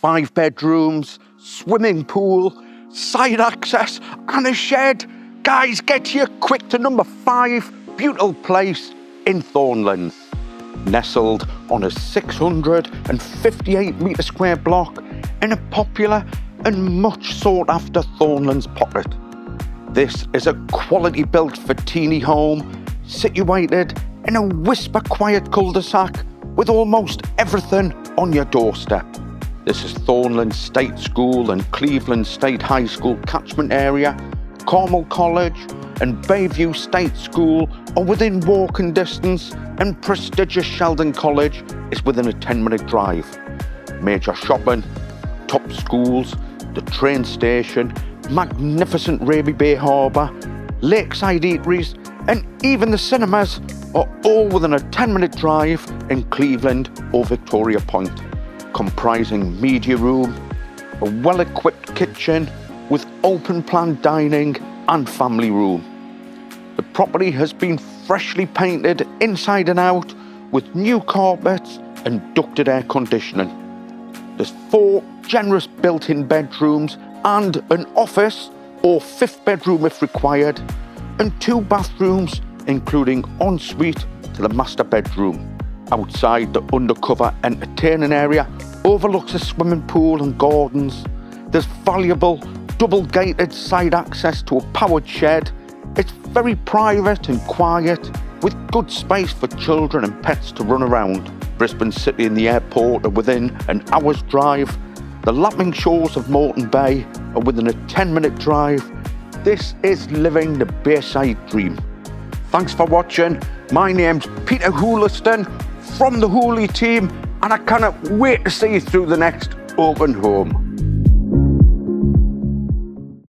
five bedrooms, swimming pool, side access, and a shed. Guys, get here quick to number five, Beutel Place in Thornlands. Nestled on a 658 metre square block in a popular and much sought after Thornlands pocket. This is a quality built teeny home situated in a whisper quiet cul-de-sac with almost everything on your doorstep. This is Thornlands State School and Cleveland State High School catchment area, Carmel College and Bayview State School are within walking distance and prestigious Sheldon College is within a 10 minute drive. Major shopping, top schools, the train station, magnificent Raby Bay Harbour, lakeside eateries and even the cinemas are all within a 10 minute drive in Cleveland or Victoria Point, comprising media room, a well equipped kitchen with open plan dining and family room. The property has been freshly painted inside and out with new carpets and ducted air conditioning. There's four generous built-in bedrooms and an office or fifth bedroom if required, and two bathrooms including ensuite to the master bedroom. Outside the undercover entertaining area overlooks a swimming pool and gardens. There's valuable double gated side access to a powered shed. It's very private and quiet with good space for children and pets to run around. Brisbane City and the airport are within an hour's drive. The lapping shores of Moreton Bay are within a 10 minute drive. This is living the Bayside dream. Thanks for watching. My name's Peter Houliston from the Hooly team, and I cannot wait to see you through the next open home.